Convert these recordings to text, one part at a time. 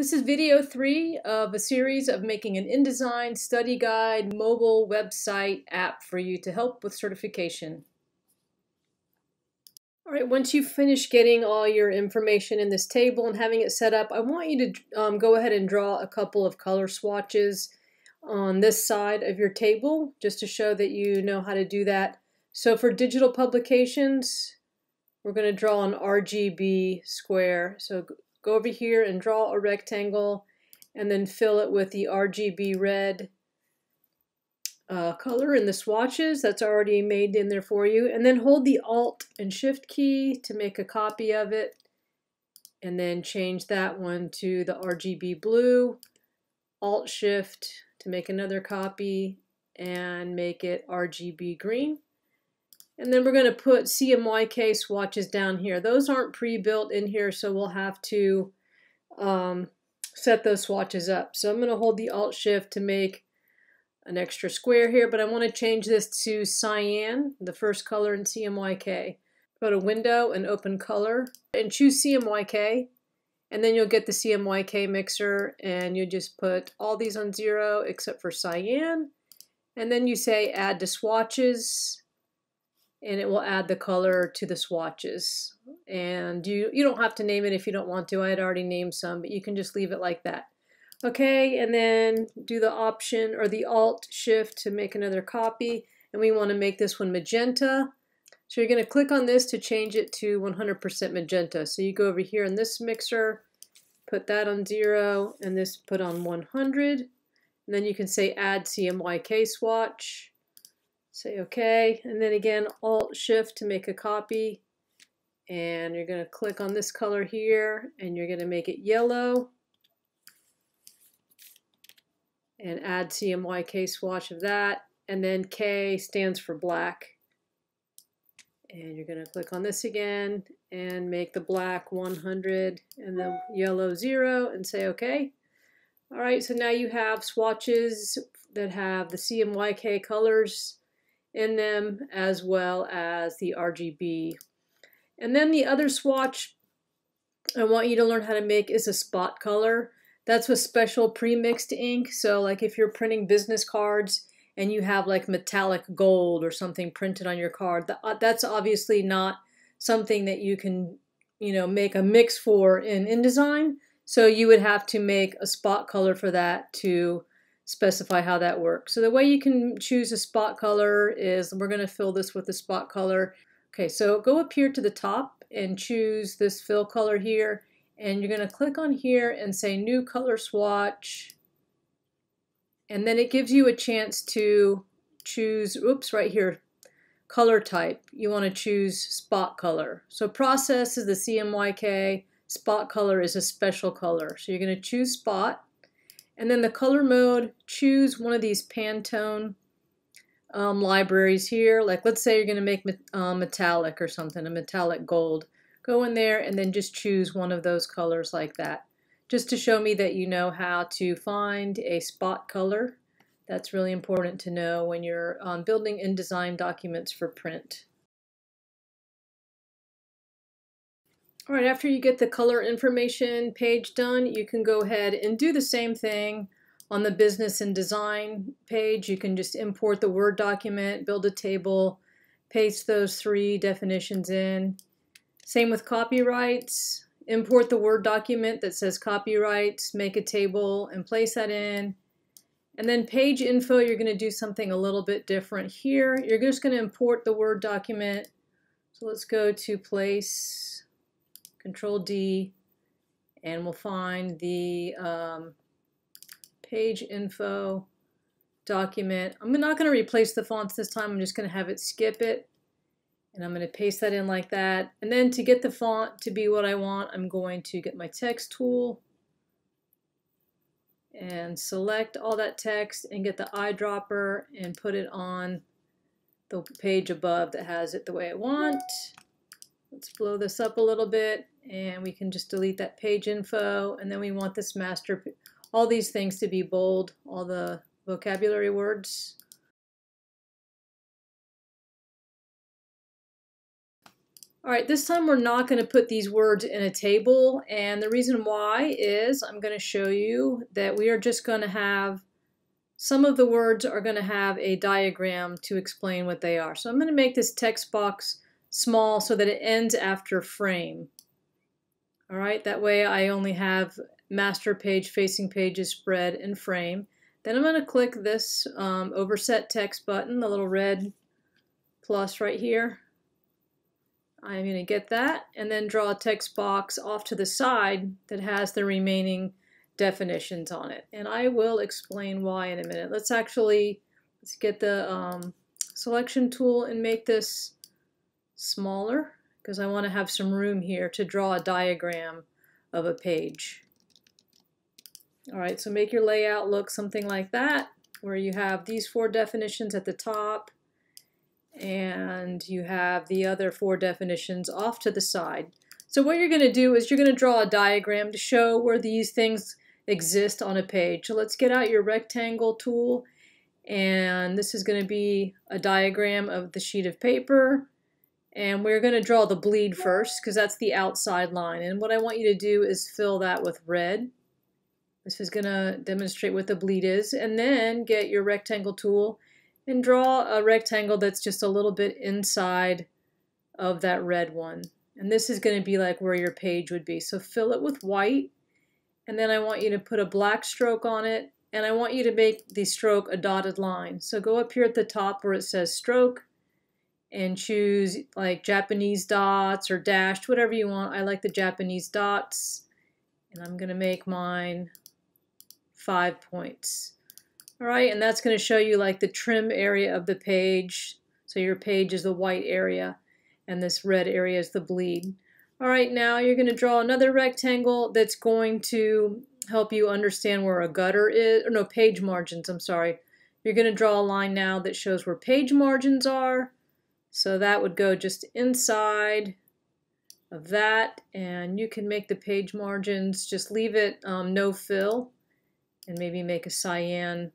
This is video three of a series of making an InDesign study guide mobile website app for you to help with certification. All right, once you've finished getting all your information in this table and having it set up, I want you to um, go ahead and draw a couple of color swatches on this side of your table just to show that you know how to do that. So for digital publications, we're going to draw an RGB square. So go over here and draw a rectangle and then fill it with the RGB red uh, color in the swatches that's already made in there for you. And then hold the alt and shift key to make a copy of it and then change that one to the RGB blue. Alt shift to make another copy and make it RGB green and then we're going to put CMYK swatches down here. Those aren't pre-built in here, so we'll have to um, set those swatches up. So I'm going to hold the Alt-Shift to make an extra square here, but I want to change this to cyan, the first color in CMYK. Go to Window and Open Color and choose CMYK. And then you'll get the CMYK mixer and you just put all these on zero except for cyan. And then you say Add to Swatches and it will add the color to the swatches. And you, you don't have to name it if you don't want to. I had already named some, but you can just leave it like that. Okay, and then do the option or the Alt Shift to make another copy. And we want to make this one magenta. So you're going to click on this to change it to 100% magenta. So you go over here in this mixer, put that on 0, and this put on 100. And then you can say Add CMYK swatch. Say OK, and then again Alt Shift to make a copy. And you're going to click on this color here, and you're going to make it yellow. And add CMYK swatch of that. And then K stands for black. And you're going to click on this again and make the black 100 and the yellow 0 and say OK. All right, so now you have swatches that have the CMYK colors in them as well as the RGB. And then the other swatch I want you to learn how to make is a spot color. That's with special pre-mixed ink. So like if you're printing business cards and you have like metallic gold or something printed on your card, uh, that's obviously not something that you can, you know, make a mix for in InDesign. So you would have to make a spot color for that to specify how that works. So the way you can choose a spot color is, we're going to fill this with a spot color. Okay, so go up here to the top and choose this fill color here. And you're going to click on here and say new color swatch. And then it gives you a chance to choose, oops, right here, color type. You want to choose spot color. So process is the CMYK, spot color is a special color. So you're going to choose spot. And then the color mode, choose one of these Pantone um, libraries here. Like let's say you're going to make uh, metallic or something, a metallic gold. Go in there and then just choose one of those colors like that. Just to show me that you know how to find a spot color. That's really important to know when you're um, building InDesign documents for print. All right, after you get the color information page done, you can go ahead and do the same thing on the business and design page. You can just import the Word document, build a table, paste those three definitions in. Same with copyrights. Import the Word document that says copyrights, make a table, and place that in. And then page info, you're going to do something a little bit different here. You're just going to import the Word document. So let's go to place Control D, and we'll find the um, page info document. I'm not going to replace the fonts this time. I'm just going to have it skip it. And I'm going to paste that in like that. And then to get the font to be what I want, I'm going to get my text tool and select all that text and get the eyedropper and put it on the page above that has it the way I want. Let's blow this up a little bit and we can just delete that page info and then we want this master, all these things to be bold, all the vocabulary words. All right, this time we're not going to put these words in a table, and the reason why is I'm going to show you that we are just going to have, some of the words are going to have a diagram to explain what they are. So I'm going to make this text box small so that it ends after frame. All right, that way I only have master page, facing pages, spread, and frame. Then I'm going to click this um, overset text button, the little red plus right here. I'm going to get that and then draw a text box off to the side that has the remaining definitions on it. And I will explain why in a minute. Let's actually, let's get the um, selection tool and make this smaller because I want to have some room here to draw a diagram of a page. All right, so make your layout look something like that, where you have these four definitions at the top, and you have the other four definitions off to the side. So what you're going to do is you're going to draw a diagram to show where these things exist on a page. So let's get out your rectangle tool and this is going to be a diagram of the sheet of paper and we're going to draw the bleed first because that's the outside line and what I want you to do is fill that with red. This is going to demonstrate what the bleed is and then get your rectangle tool and draw a rectangle that's just a little bit inside of that red one. And this is going to be like where your page would be. So fill it with white and then I want you to put a black stroke on it and I want you to make the stroke a dotted line. So go up here at the top where it says stroke and choose like Japanese dots or dashed, whatever you want. I like the Japanese dots and I'm going to make mine five points. All right, and that's going to show you like the trim area of the page. So your page is the white area and this red area is the bleed. All right, now you're going to draw another rectangle that's going to help you understand where a gutter is, or no, page margins, I'm sorry. You're going to draw a line now that shows where page margins are. So that would go just inside of that, and you can make the page margins, just leave it um, no fill, and maybe make a cyan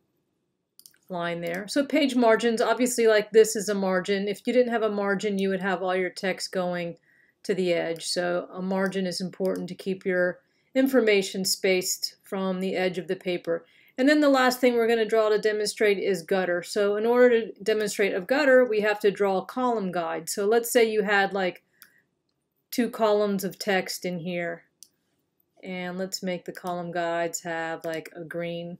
line there. So page margins, obviously like this is a margin. If you didn't have a margin, you would have all your text going to the edge. So a margin is important to keep your information spaced from the edge of the paper. And then the last thing we're going to draw to demonstrate is gutter. So in order to demonstrate a gutter, we have to draw a column guide. So let's say you had like two columns of text in here. And let's make the column guides have like a green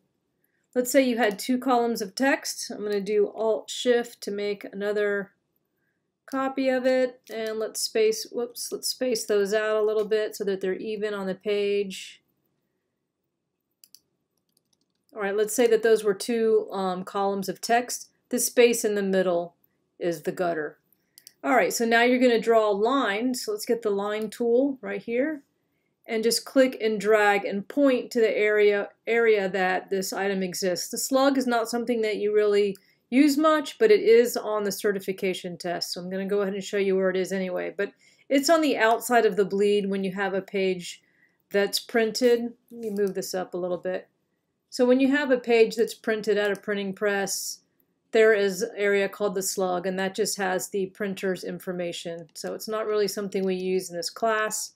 Let's say you had two columns of text. I'm going to do Alt-Shift to make another copy of it. And let's space, whoops, let's space those out a little bit so that they're even on the page. All right, let's say that those were two um, columns of text. The space in the middle is the gutter. All right, so now you're going to draw a line. So let's get the line tool right here and just click and drag and point to the area area that this item exists. The slug is not something that you really use much, but it is on the certification test. So I'm going to go ahead and show you where it is anyway. But it's on the outside of the bleed when you have a page that's printed. Let me move this up a little bit. So when you have a page that's printed at a printing press, there is an area called the slug, and that just has the printer's information. So it's not really something we use in this class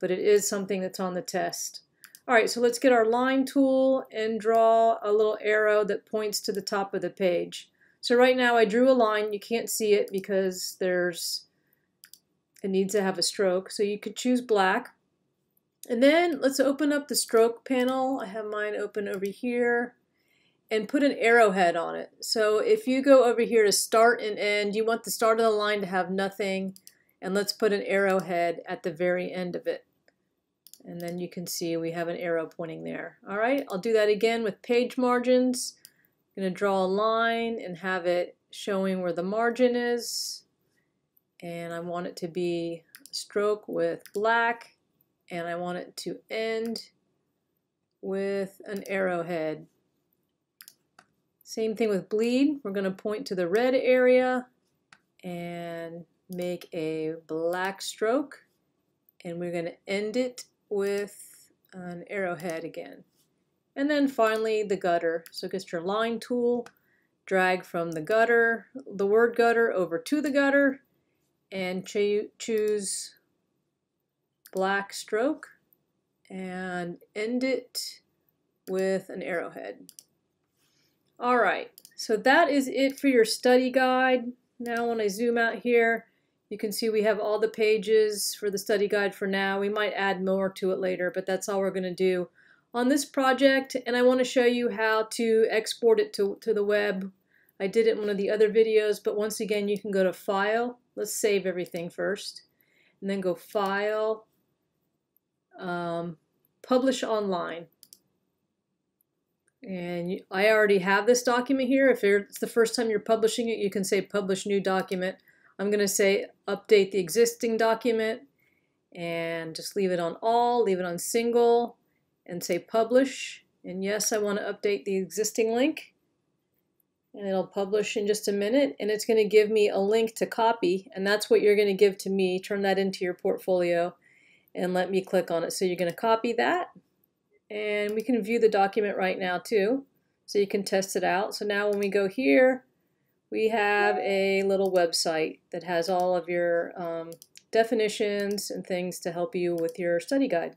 but it is something that's on the test. All right, so let's get our line tool and draw a little arrow that points to the top of the page. So right now I drew a line. You can't see it because there's it needs to have a stroke. So you could choose black. And then let's open up the stroke panel. I have mine open over here and put an arrowhead on it. So if you go over here to start and end, you want the start of the line to have nothing. And let's put an arrowhead at the very end of it. And then you can see we have an arrow pointing there. All right, I'll do that again with page margins. I'm going to draw a line and have it showing where the margin is. And I want it to be stroke with black. And I want it to end with an arrowhead. Same thing with bleed. We're going to point to the red area and make a black stroke. And we're going to end it with an arrowhead again. And then finally the gutter. So get your line tool, drag from the gutter, the word gutter over to the gutter, and choose black stroke and end it with an arrowhead. All right, so that is it for your study guide. Now when I zoom out here, you can see we have all the pages for the study guide for now. We might add more to it later, but that's all we're going to do on this project. And I want to show you how to export it to, to the web. I did it in one of the other videos, but once again, you can go to File. Let's save everything first. And then go File, um, Publish Online. And I already have this document here. If it's the first time you're publishing it, you can say Publish New Document. I'm going to say Update the existing document and just leave it on all, leave it on single, and say Publish. And yes, I want to update the existing link. And it'll publish in just a minute, and it's going to give me a link to copy, and that's what you're going to give to me. Turn that into your portfolio and let me click on it. So you're going to copy that and we can view the document right now too so you can test it out. So now when we go here we have a little website that has all of your um, definitions and things to help you with your study guide.